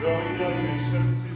Droga jeszcze w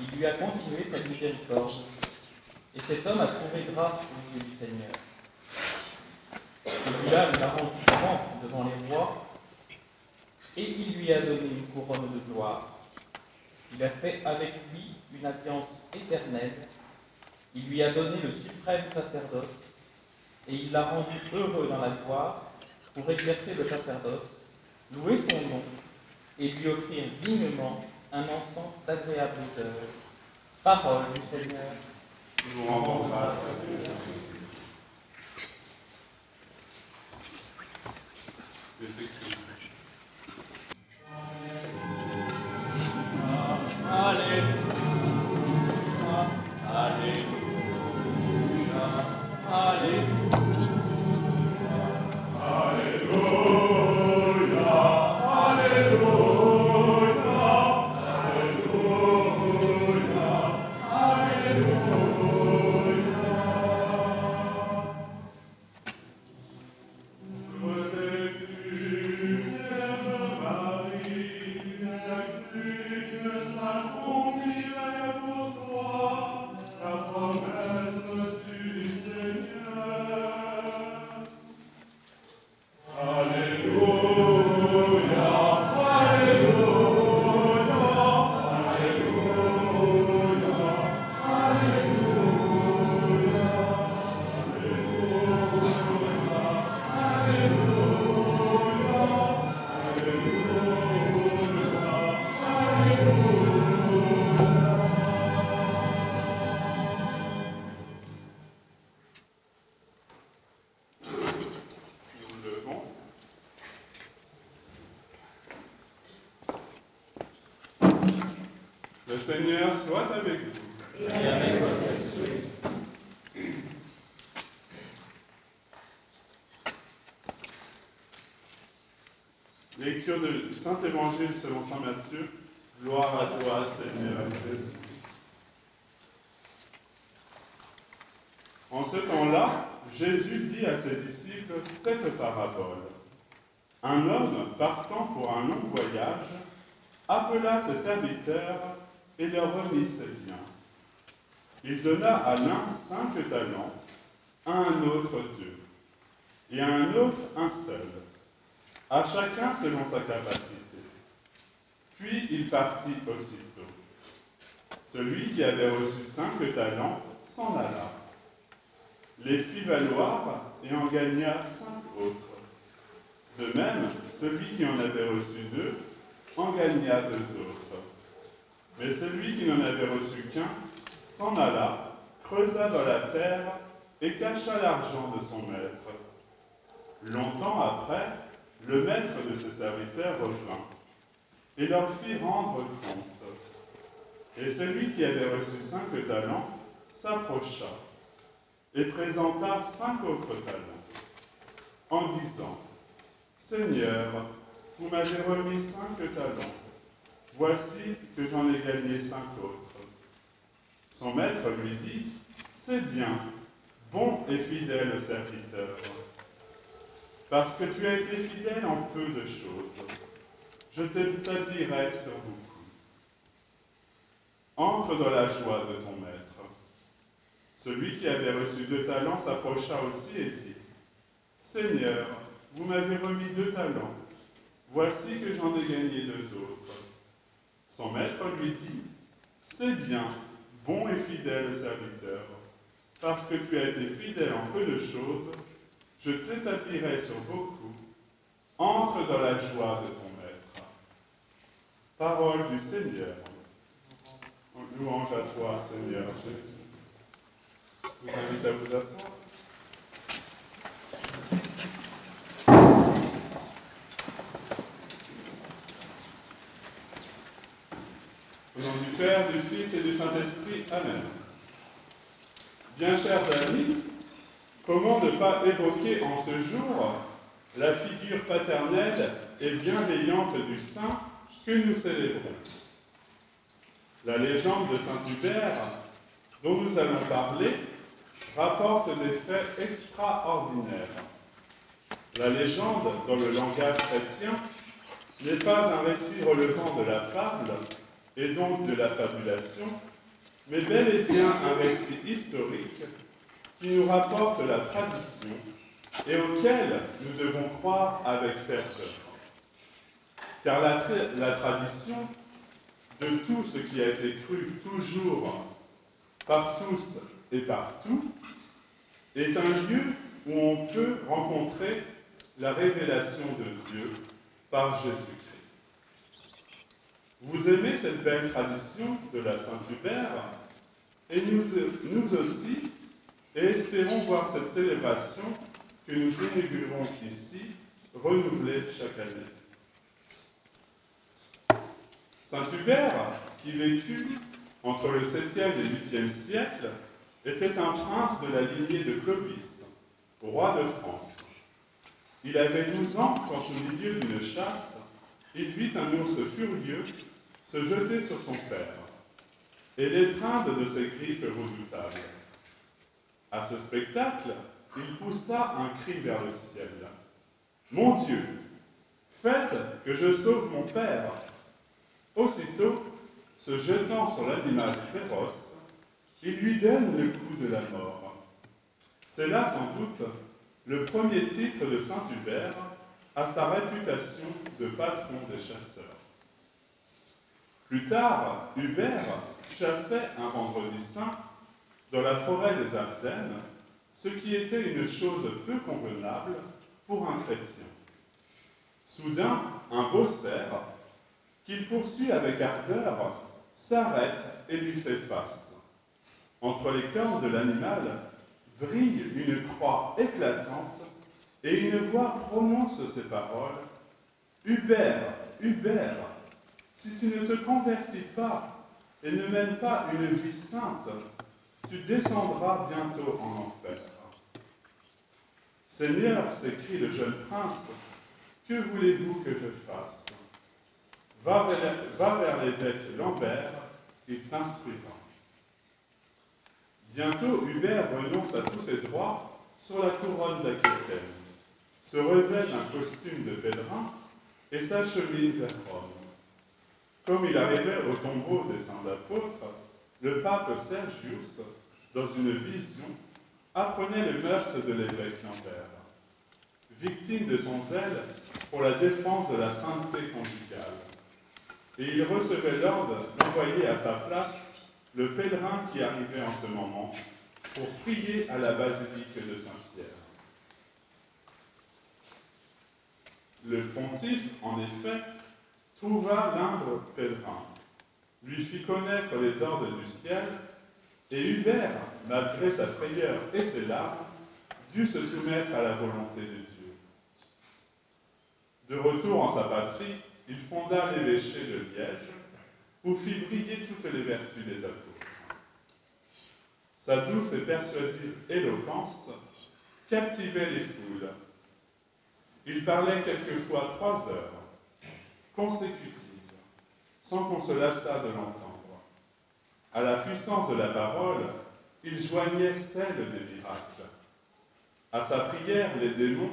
il lui a continué sa miséricorde, et cet homme a trouvé grâce aux yeux du Seigneur. Celui-là l'a rendu grand devant les rois, et il lui a donné une couronne de gloire. Il a fait avec lui une alliance éternelle, il lui a donné le suprême sacerdoce, et il l'a rendu heureux dans la gloire pour exercer le sacerdoce, louer son nom, et lui offrir dignement un encens d'agréable odeur. Parole du Seigneur. Nous rendons grâce à Dieu. Dieu s'exprime. Alléluia. Seigneur soit avec vous. Lecture du Saint Évangile selon Saint Matthieu. Gloire à toi, Seigneur Jésus. En ce temps-là, Jésus dit à ses disciples cette parabole. Un homme partant pour un long voyage appela ses serviteurs et leur remit ses biens. Il donna à l'un cinq talents, à un autre deux, et à un autre un seul, à chacun selon sa capacité. Puis il partit aussitôt. Celui qui avait reçu cinq talents s'en alla, les fit valoir et en gagna cinq autres. De même, celui qui en avait reçu deux en gagna deux autres. Mais celui qui n'en avait reçu qu'un s'en alla, creusa dans la terre et cacha l'argent de son maître. Longtemps après, le maître de ses serviteurs revint et leur fit rendre compte. Et celui qui avait reçu cinq talents s'approcha et présenta cinq autres talents, en disant, Seigneur, vous m'avez remis cinq talents, voici que j'en ai gagné cinq autres. Son maître lui dit, C'est bien, bon et fidèle serviteur, parce que tu as été fidèle en peu de choses, je t'établirai sur beaucoup. entre dans la joie de ton maître. Celui qui avait reçu deux talents s'approcha aussi et dit, Seigneur, vous m'avez remis deux talents. Voici que j'en ai gagné deux autres. Son maître lui dit, C'est bien, bon et fidèle serviteur. Parce que tu as été fidèle en peu de choses, je t'établirai sur beaucoup. Entre dans la joie de ton maître. Parole du Seigneur. Louange à toi, Seigneur Jésus. Je vous invite à vous asseoir. Au nom du Père, du Fils et du Saint-Esprit, Amen. Bien chers amis, comment ne pas évoquer en ce jour la figure paternelle et bienveillante du Saint que nous célébrons? La légende de Saint Hubert, dont nous allons parler, rapporte des faits extraordinaires. La légende, dans le langage chrétien, n'est pas un récit relevant de la fable et donc de la fabulation, mais bel et bien un récit historique qui nous rapporte la tradition et auquel nous devons croire avec ferveur. Car la, tradition de tout ce qui a été cru toujours par tous et partout est un lieu où on peut rencontrer la révélation de Dieu par Jésus-Christ. Vous aimez cette belle tradition de la Saint-Hubert et nous, aussi, et espérons voir cette célébration que nous inaugurons ici renouvelée chaque année. Saint Hubert, qui vécut entre le 7e et 8e siècle, était un prince de la lignée de Clovis, roi de France. Il avait 12 ans quand, au milieu d'une chasse, il vit un ours furieux se jeter sur son père et l'étreindre de ses griffes redoutables. À ce spectacle, il poussa un cri vers le ciel. Mon Dieu, faites que je sauve mon père. Aussitôt, se jetant sur l'animal féroce, il lui donne le coup de la mort. C'est là sans doute le premier titre de Saint Hubert à sa réputation de patron des chasseurs. Plus tard, Hubert chassait un vendredi saint dans la forêt des Ardennes, ce qui était une chose peu convenable pour un chrétien. Soudain, un beau cerf, qu'il poursuit avec ardeur, s'arrête et lui fait face. Entre les cornes de l'animal brille une croix éclatante et une voix prononce ces paroles Hubert, Hubert, si tu ne te convertis pas et ne mènes pas une vie sainte, tu descendras bientôt en enfer. Seigneur, s'écrie le jeune prince, que voulez-vous que je fasse? Va vers, vers l'évêque Lambert, il t'instruira. Bientôt, Hubert renonce à tous ses droits sur la couronne d'Aquitaine, se revêt d'un costume de pèlerin et s'achemine vers Rome. Comme il arrivait au tombeau des saints apôtres, le pape Sergius, dans une vision, apprenait le meurtre de l'évêque Lambert. Victime de son zèle pour la défense de la sainteté conjugale. Et il recevait l'ordre d'envoyer à sa place le pèlerin qui arrivait en ce moment pour prier à la basilique de Saint-Pierre. Le pontife, en effet, trouva l'Indre pèlerin, lui fit connaître les ordres du ciel, et Hubert, malgré sa frayeur et ses larmes, dut se soumettre à la volonté de Dieu. De retour en sa patrie, il fonda l'évêché de Liège, où fit briller toutes les vertus des apôtres. Sa douce et persuasive éloquence captivait les foules. Il parlait quelquefois trois heures consécutive, sans qu'on se lassât de l'entendre. À la puissance de la parole, il joignait celle des miracles. À sa prière, les démons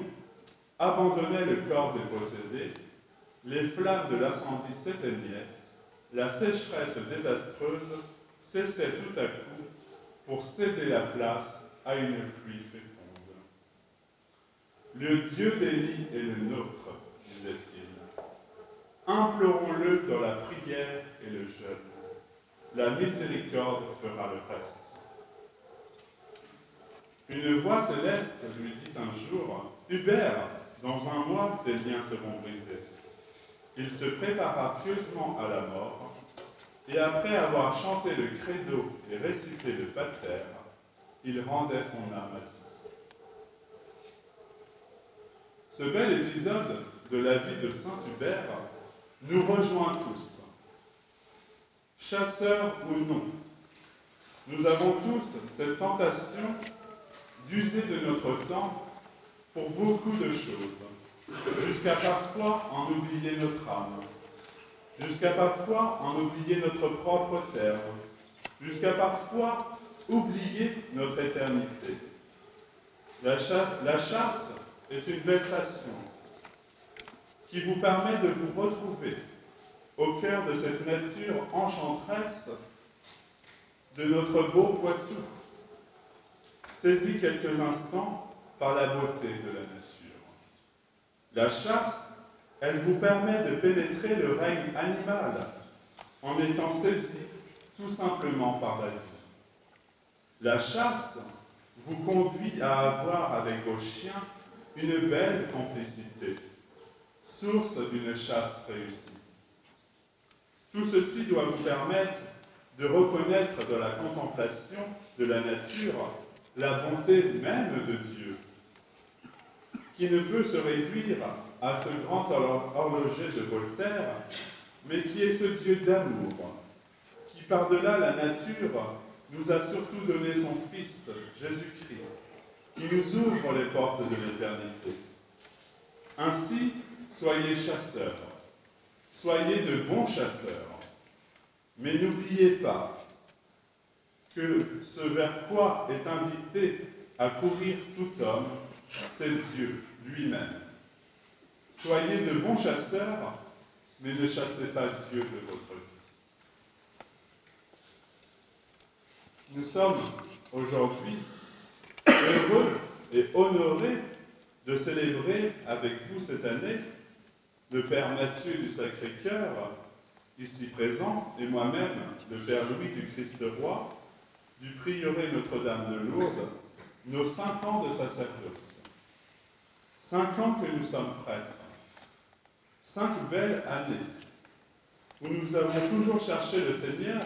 abandonnaient le corps des possédés, les flammes de l'incendie s'éteignaient, la sécheresse désastreuse cessait tout à coup pour céder la place à une pluie féconde. Le Dieu d'Élie est le nôtre, disait-il. Implorons-le dans la prière et le jeûne. La miséricorde fera le reste. Une voix céleste lui dit un jour, Hubert, dans un mois tes liens seront brisés. Il se prépara pieusement à la mort, et après avoir chanté le credo et récité le pater, il rendait son âme à Dieu. Ce bel épisode de la vie de Saint Hubert nous rejoint tous, chasseurs ou non. Nous avons tous cette tentation d'user de notre temps pour beaucoup de choses, jusqu'à parfois en oublier notre âme, jusqu'à parfois en oublier notre propre terre, jusqu'à parfois oublier notre éternité. La chasse, la chasse est une belle passion qui vous permet de vous retrouver au cœur de cette nature enchanteresse de notre beau Poitou, saisi quelques instants par la beauté de la nature. La chasse, elle vous permet de pénétrer le règne animal en étant saisi tout simplement par la vie. La chasse vous conduit à avoir avec vos chiens une belle complicité, source d'une chasse réussie. Tout ceci doit vous permettre de reconnaître dans la contemplation de la nature la bonté même de Dieu, qui ne peut se réduire à ce grand horloger de Voltaire, mais qui est ce Dieu d'amour, qui par-delà la nature nous a surtout donné son Fils, Jésus-Christ, qui nous ouvre les portes de l'éternité. Ainsi, soyez chasseurs, soyez de bons chasseurs, mais n'oubliez pas que ce vers quoi est invité à courir tout homme, c'est Dieu lui-même. Soyez de bons chasseurs, mais ne chassez pas Dieu de votre vie. Nous sommes aujourd'hui heureux et honorés de célébrer avec vous cette année le Père Mathieu du Sacré-Cœur, ici présent, et moi-même, le Père Louis du Christ Roi, du prieuré Notre-Dame de Lourdes, nos cinq ans de sacerdoce. Cinq ans que nous sommes prêtres. Cinq belles années où nous avons toujours cherché le Seigneur,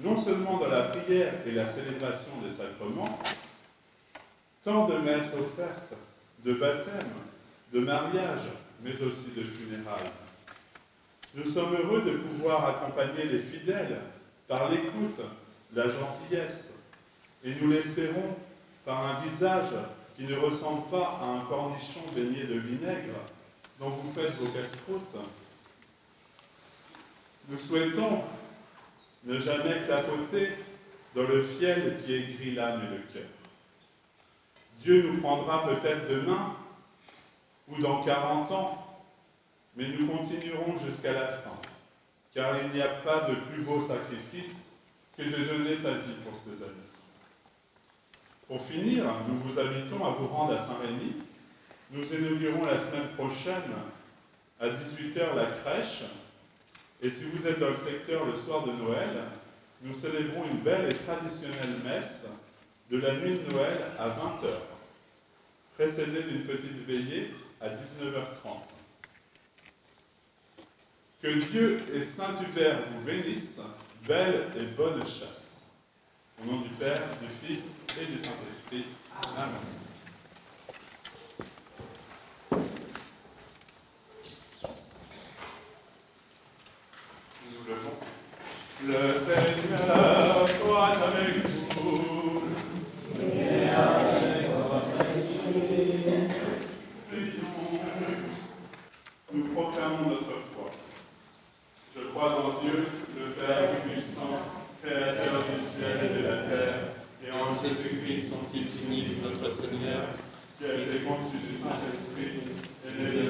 non seulement dans la prière et la célébration des sacrements, tant de messes offertes, de baptême, de mariage, mais aussi de funérailles. Nous sommes heureux de pouvoir accompagner les fidèles par l'écoute, la gentillesse, et nous l'espérons par un visage qui ne ressemble pas à un cornichon baigné de vinaigre dont vous faites vos casse-croûtes. Nous souhaitons ne jamais clapoter dans le fiel qui aigrit l'âme et le cœur. Dieu nous prendra peut-être demain ou dans 40 ans, mais nous continuerons jusqu'à la fin, car il n'y a pas de plus beau sacrifice que de donner sa vie pour ses amis. Pour finir, nous vous invitons à vous rendre à Saint-Rémy. Nous inaugurons la semaine prochaine à 18h la crèche. Et si vous êtes dans le secteur le soir de Noël, nous célébrons une belle et traditionnelle messe de la nuit de Noël à 20h, précédée d'une petite veillée à 19h30. Que Dieu et Saint Hubert vous bénissent belle et bonne chasse. Au nom du Père, du Fils et du Saint-Esprit. Amen. Nous levons. Le Seigneur soit avec vous. Et avec votre esprit. Proclamons notre foi. Je crois dans Dieu, le Père puissant, créateur du ciel et de la terre, et en Jésus-Christ, son Fils unique, notre Seigneur, qui a été conçu du Saint-Esprit, et de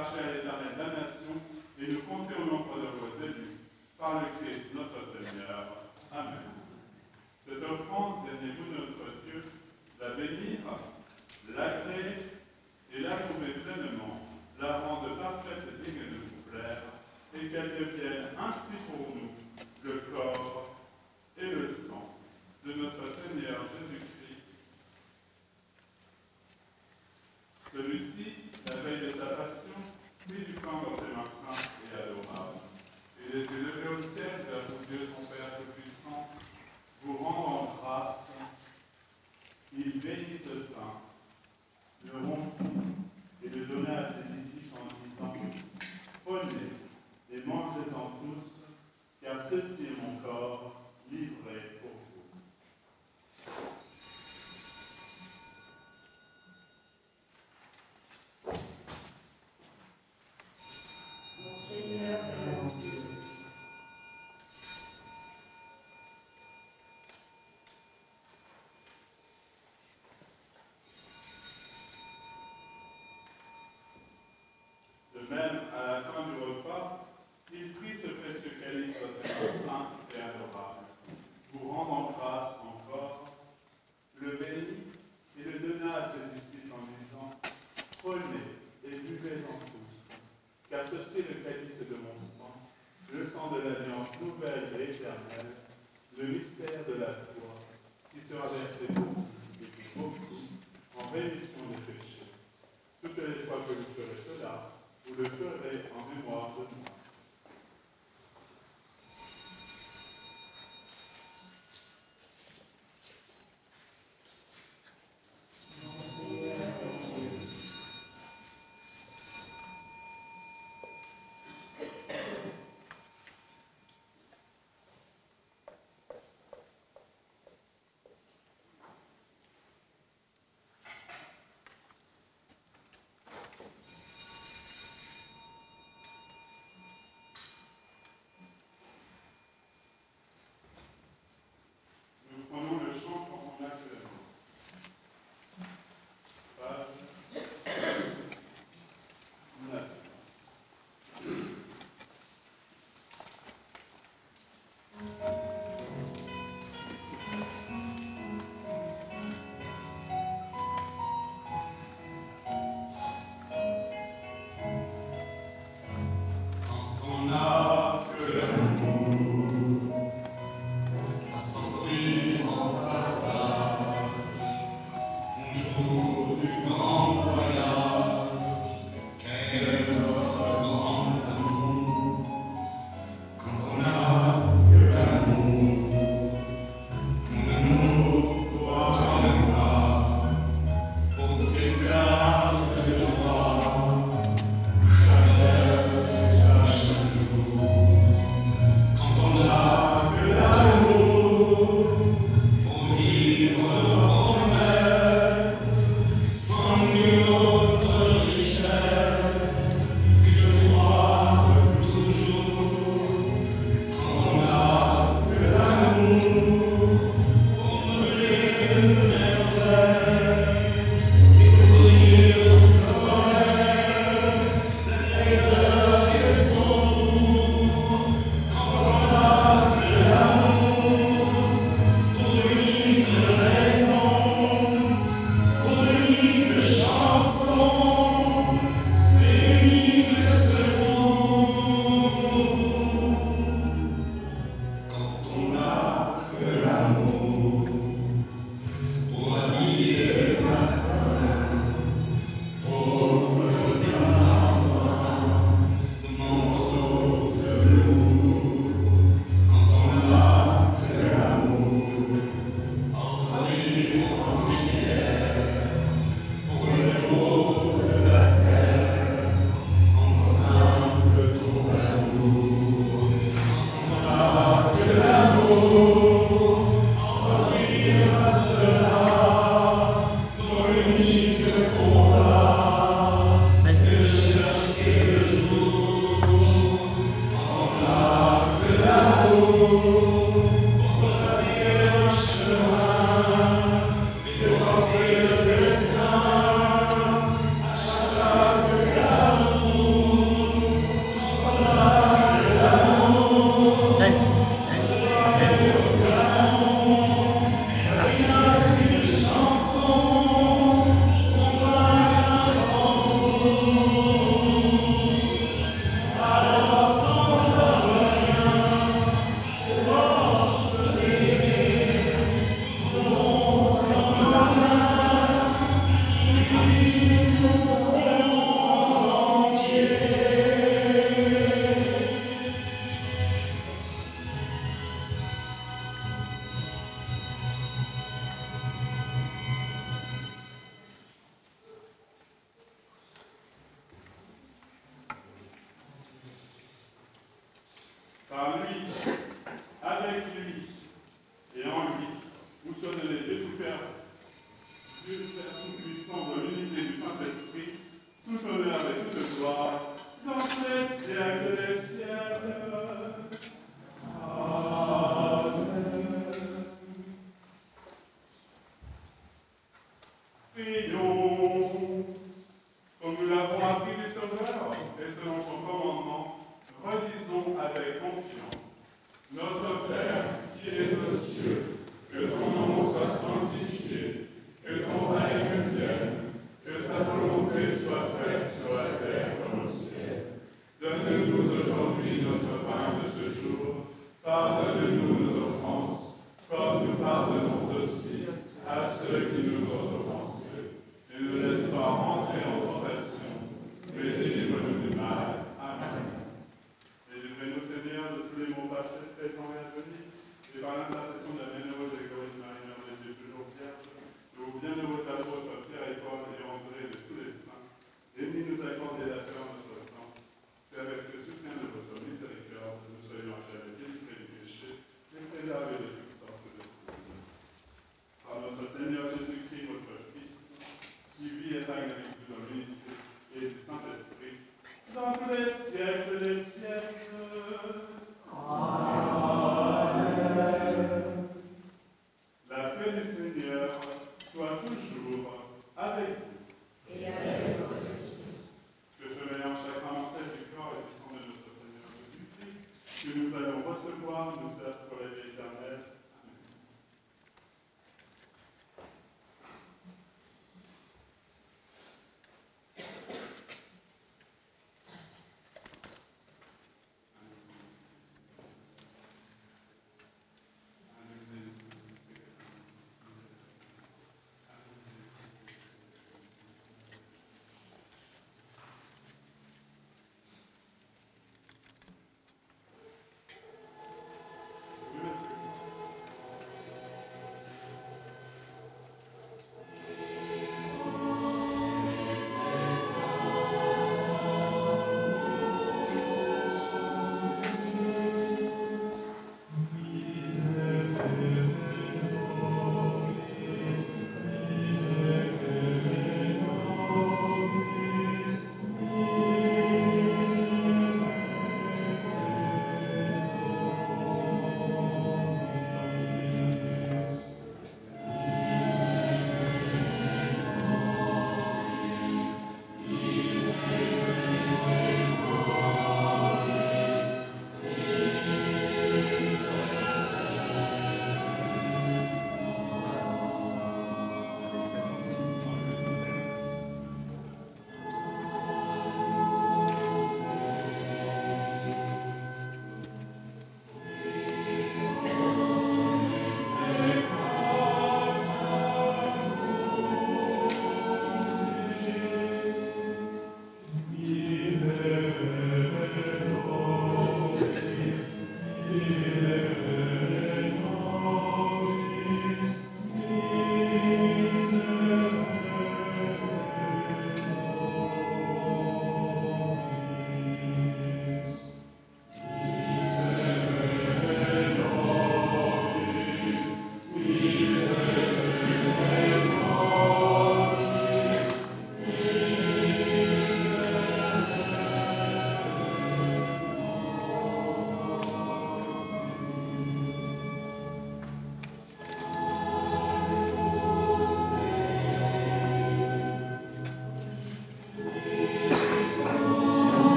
racheter à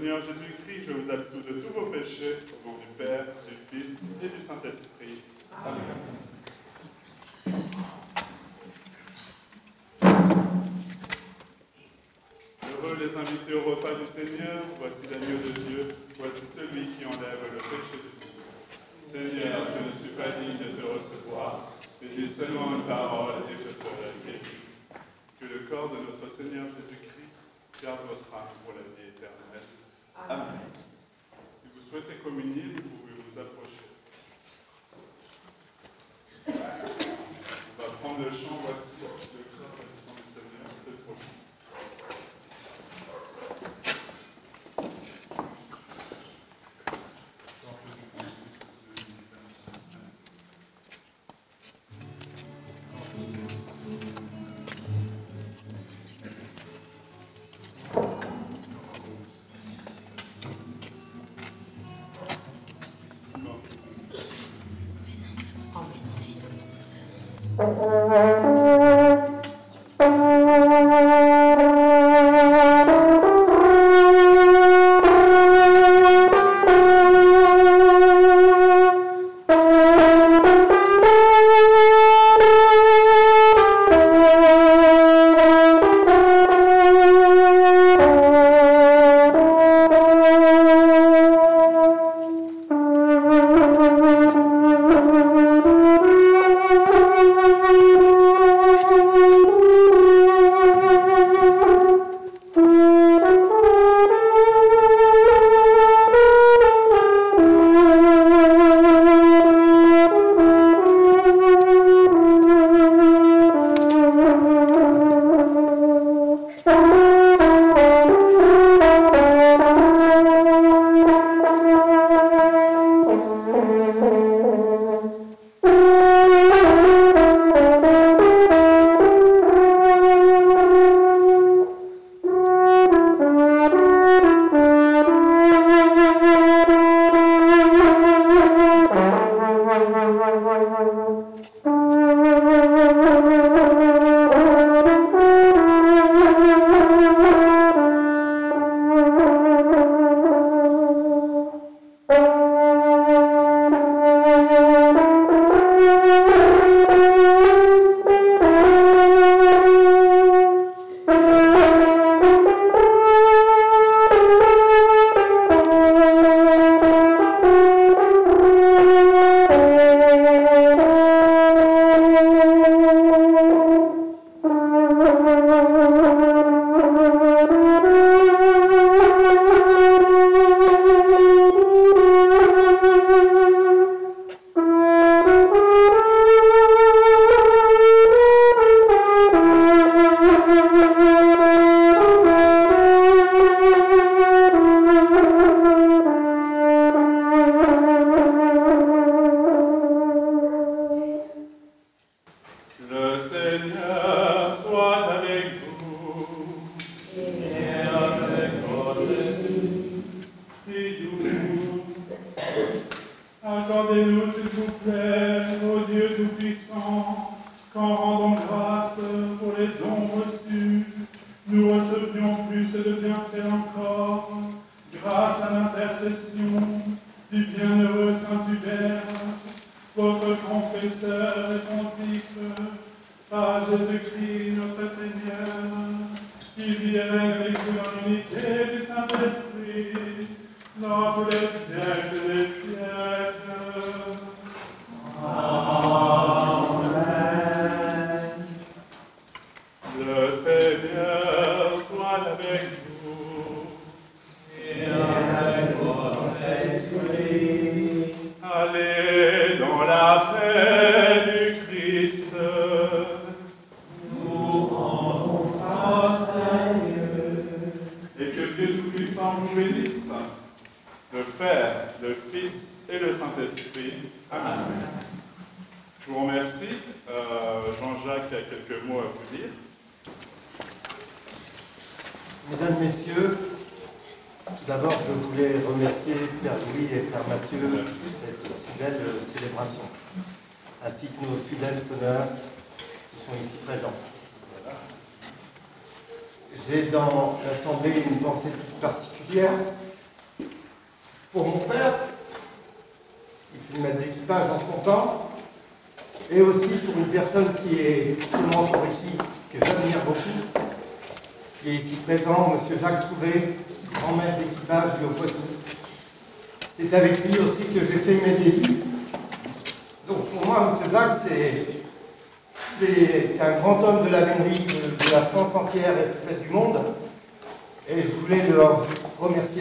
Seigneur Jésus-Christ, je vous absous de tous vos péchés, au nom du Père, du Fils et du Saint-Esprit. Amen. Heureux les invités au repas du Seigneur, voici l'agneau de Dieu, voici celui qui enlève le péché de tous. Seigneur, je ne suis pas digne de te recevoir, mais dis seulement une parole et je serai guéri. Que le corps de notre Seigneur Jésus-Christ garde votre âme pour la vie éternelle. Amen. Si vous souhaitez communier, vous pouvez vous approcher. On va prendre le chant, voici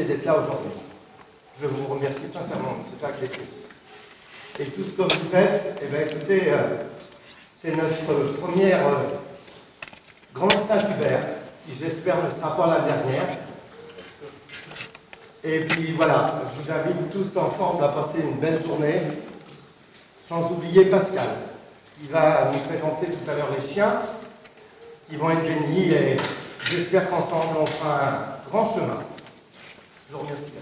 d'être là aujourd'hui. Je vous remercie sincèrement, M. Jacques Létry. Et tout ce que vous faites, eh bien, écoutez, euh, c'est notre première euh, grande Saint-Hubert, qui j'espère ne sera pas la dernière. Et puis voilà, je vous invite tous ensemble à passer une belle journée, sans oublier Pascal, qui va nous présenter tout à l'heure les chiens, qui vont être bénis, et j'espère qu'ensemble on fera un grand chemin. Je vous remercie.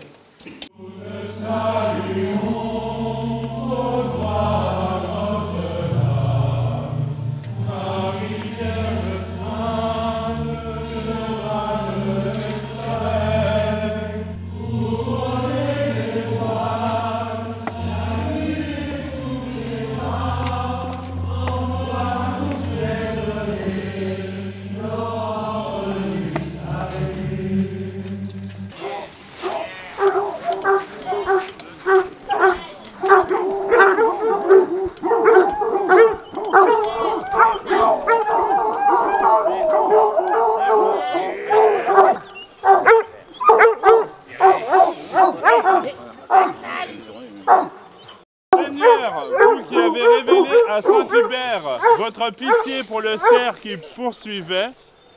Poursuivait,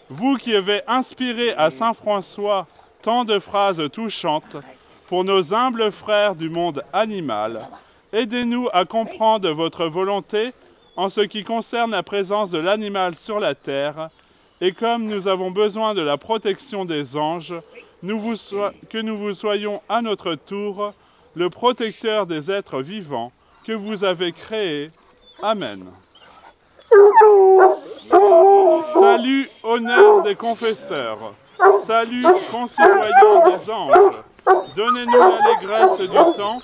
vous qui avez inspiré à Saint François tant de phrases touchantes pour nos humbles frères du monde animal, aidez-nous à comprendre votre volonté en ce qui concerne la présence de l'animal sur la terre, et comme nous avons besoin de la protection des anges, que nous vous soyons à notre tour le protecteur des êtres vivants que vous avez créés. Amen. Salut, honneur des confesseurs. Salut, concitoyens des anges. Donnez-nous l'allégresse du temps,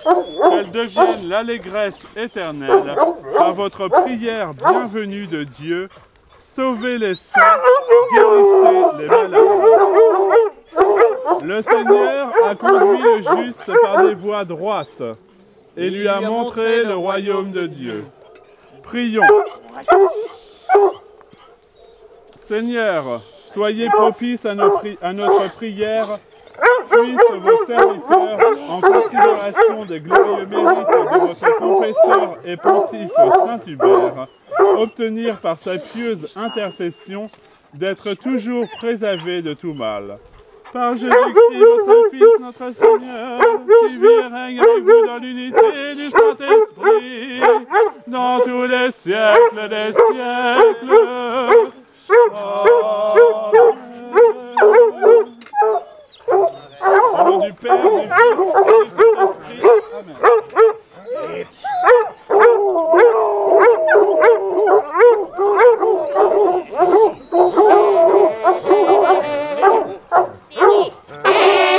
qu'elle devienne l'allégresse éternelle, par votre prière bienvenue de Dieu. Sauvez les saints, guérissez les malades. Le Seigneur a conduit le juste par des voies droites et lui a montré le royaume de Dieu. Prions. Seigneur, soyez propice à, notre prière. Puissent vos serviteurs, en considération des glorieux mérites de votre confesseur et pontife Saint-Hubert, obtenir par sa pieuse intercession d'être toujours préservés de tout mal. Par Jésus-Christ, votre Fils, notre Seigneur, qui vit et règne avec vous dans l'unité du Saint-Esprit, dans tous les siècles des siècles. Au nom du Père, du Fils et du Saint-Esprit. Amen. Allez